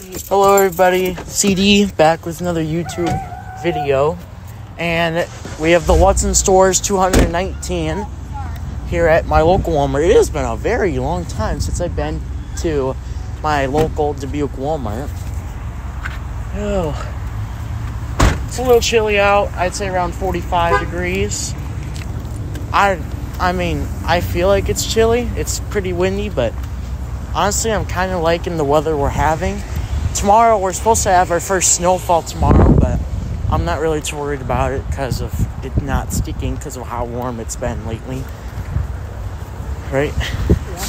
Hello, everybody. CD back with another YouTube video, and we have the What's in Stores 219 here at my local Walmart. It has been a very long time since I've been to my local Dubuque Walmart. Oh, it's a little chilly out. I'd say around 45 degrees. I, I mean, I feel like it's chilly. It's pretty windy, but honestly, I'm kind of liking the weather we're having. Tomorrow, we're supposed to have our first snowfall tomorrow, but I'm not really too worried about it because of it not sticking because of how warm it's been lately. Right? Yeah.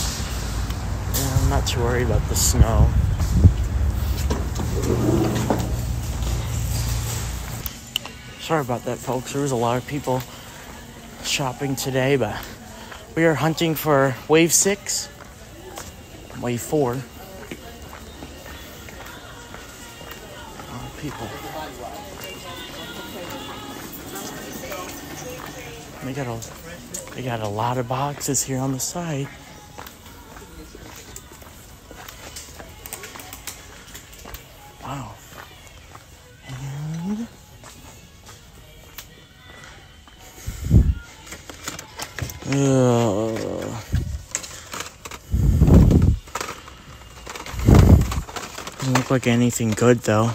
Yeah, I'm not too worried about the snow. Sorry about that, folks. There was a lot of people shopping today, but we are hunting for wave six, wave four. People. They got a, they got a lot of boxes here on the side. Wow. And Ugh. Doesn't look like anything good though.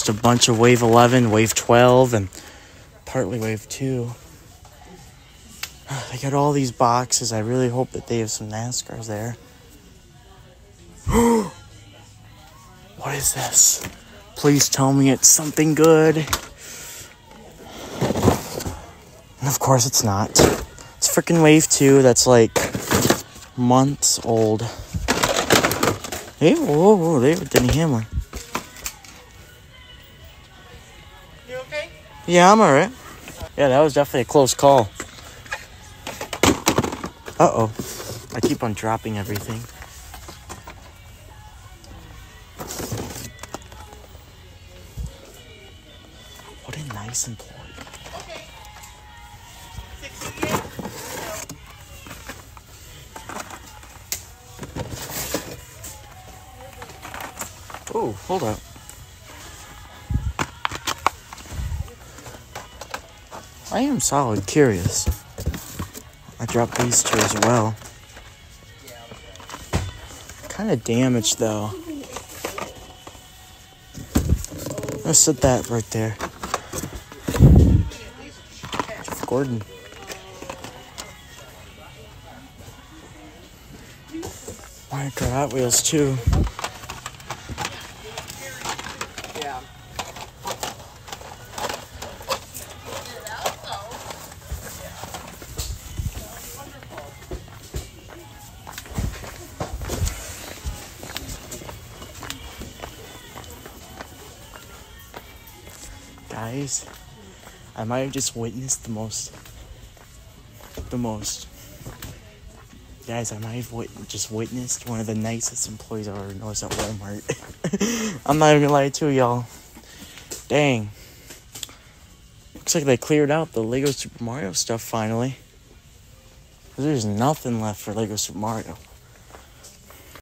Just a bunch of wave 11, wave 12, and partly wave 2. I got all these boxes. I really hope that they have some NASCARs there. what is this? Please tell me it's something good. And of course it's not. It's freaking wave 2 that's like months old. Hey, whoa, whoa, they didn't hammer. Yeah, I'm alright. Yeah, that was definitely a close call. Uh oh. I keep on dropping everything. What a nice employee. Okay. Six again? Oh, hold up. I am solid curious. I dropped these two as well. Kind of damaged though. Let's set that right there. Jeff Gordon. Got Hot Wheels too. Yeah. Guys, I might have just witnessed the most. The most. Guys, I might have wit- just witnessed one of the nicest employees I've ever noticed at Walmart. I'm not even gonna lie to y'all. Dang. Looks like they cleared out the Lego Super Mario stuff finally. There's nothing left for Lego Super Mario.